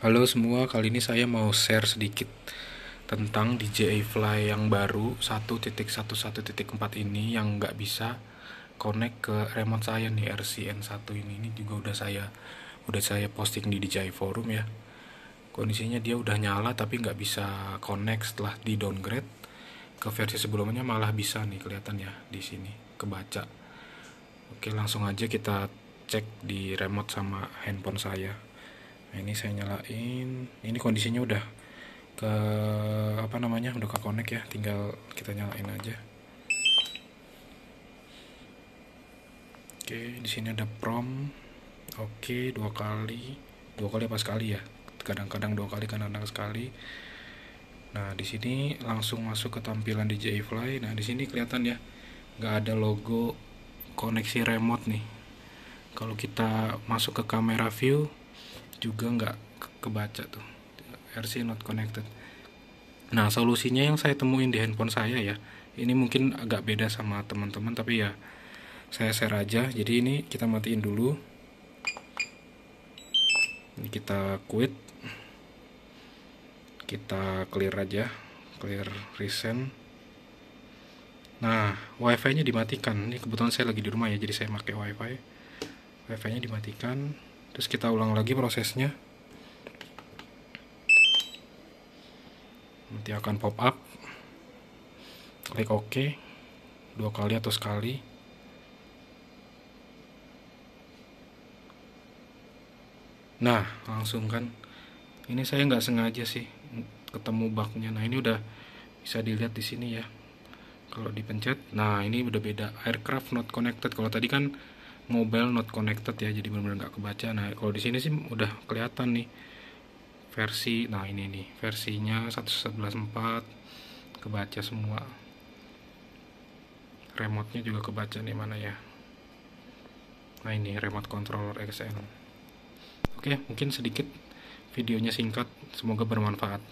Halo semua, kali ini saya mau share sedikit tentang DJI Fly yang baru 1.11.4 ini yang nggak bisa connect ke remote saya nih RCN1 ini. Ini juga udah saya udah saya posting di DJI Forum ya. Kondisinya dia udah nyala tapi nggak bisa connect setelah di downgrade ke versi sebelumnya malah bisa nih kelihatan ya di sini kebaca. Oke langsung aja kita cek di remote sama handphone saya ini saya nyalain. Ini kondisinya udah ke apa namanya udah ke connect ya. Tinggal kita nyalain aja. Oke di sini ada prom. Oke dua kali. Dua kali apa sekali ya? Kadang-kadang dua kali kadang-kadang sekali. Nah di sini langsung masuk ke tampilan DJI Fly. Nah di sini kelihatan ya. Nggak ada logo koneksi remote nih. Kalau kita masuk ke kamera view juga nggak kebaca tuh. RC not connected. Nah solusinya yang saya temuin di handphone saya ya ini mungkin agak beda sama teman-teman tapi ya saya share aja. Jadi ini kita matiin dulu. Ini kita quit. Kita clear aja clear recent nah wifi nya dimatikan. Ini kebetulan saya lagi di rumah ya jadi saya pakai wifi. Wifi nya dimatikan terus kita ulang lagi prosesnya. Nanti akan pop up. Klik OK. Dua kali atau sekali. Nah langsung kan. Ini saya nggak sengaja sih ketemu bugnya. Nah ini udah bisa dilihat di sini ya. Kalau dipencet. Nah ini udah beda. Aircraft not connected. Kalau tadi kan mobile not connected ya jadi benar-benar nggak kebaca. Nah kalau di sini sih udah kelihatan nih versi nah ini nih versinya 1.11.4 kebaca semua. Remote nya juga kebaca nih mana ya? Nah ini remote controller XN oke mungkin sedikit videonya singkat semoga bermanfaat